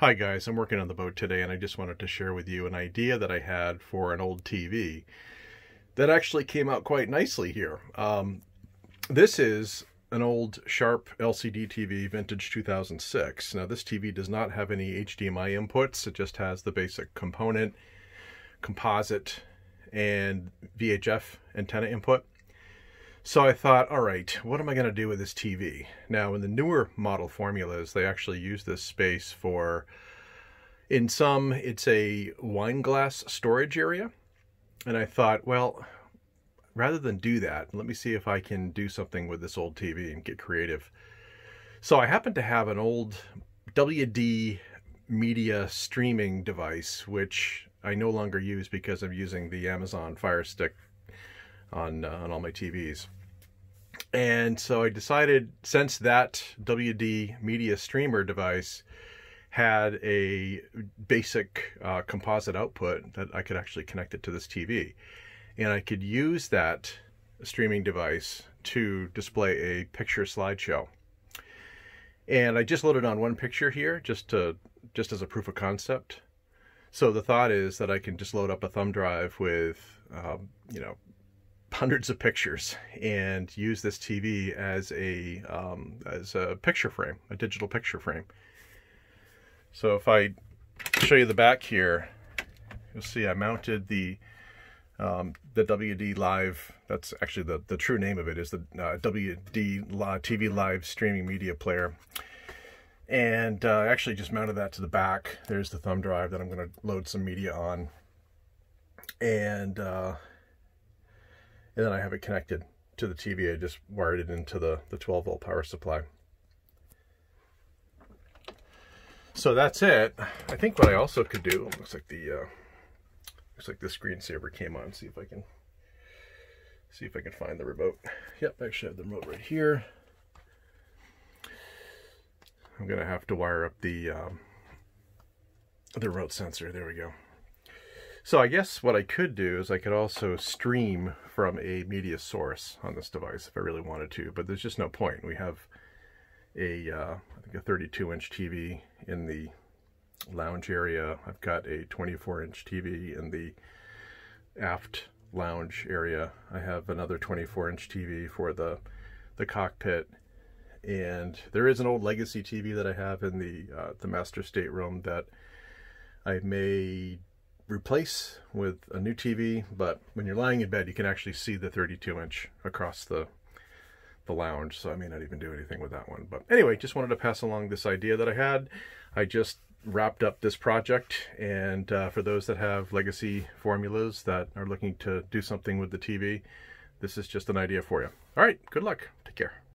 Hi guys, I'm working on the boat today and I just wanted to share with you an idea that I had for an old TV that actually came out quite nicely here. Um, this is an old Sharp LCD TV, vintage 2006. Now this TV does not have any HDMI inputs, it just has the basic component, composite, and VHF antenna input. So I thought, all right, what am I going to do with this TV? Now, in the newer model formulas, they actually use this space for, in some, it's a wine glass storage area. And I thought, well, rather than do that, let me see if I can do something with this old TV and get creative. So I happen to have an old WD media streaming device, which I no longer use because I'm using the Amazon Fire Stick on, uh, on all my TVs. And so I decided since that WD media streamer device had a basic uh, composite output that I could actually connect it to this TV. And I could use that streaming device to display a picture slideshow. And I just loaded on one picture here just to just as a proof of concept. So the thought is that I can just load up a thumb drive with, um, you know, hundreds of pictures and use this TV as a um, as a picture frame, a digital picture frame. So if I show you the back here, you'll see I mounted the um, the WD Live. That's actually the the true name of it is the uh, WD TV Live streaming media player. And uh, I actually just mounted that to the back. There's the thumb drive that I'm going to load some media on. And uh, and then I have it connected to the TV. I just wired it into the, the 12 volt power supply. So that's it. I think what I also could do, looks like the, uh, looks like the screensaver came on. See if I can, see if I can find the remote. Yep, I actually have the remote right here. I'm gonna have to wire up the, um, the remote sensor. There we go. So I guess what I could do is I could also stream from a media source on this device if I really wanted to, but there's just no point. We have a, uh, I think a 32 inch TV in the lounge area. I've got a 24 inch TV in the aft lounge area. I have another 24 inch TV for the, the cockpit. And there is an old legacy TV that I have in the, uh, the master stateroom that I may replace with a new TV, but when you're lying in bed, you can actually see the 32 inch across the the lounge, so I may not even do anything with that one. But anyway, just wanted to pass along this idea that I had. I just wrapped up this project, and uh, for those that have legacy formulas that are looking to do something with the TV, this is just an idea for you. All right, good luck. Take care.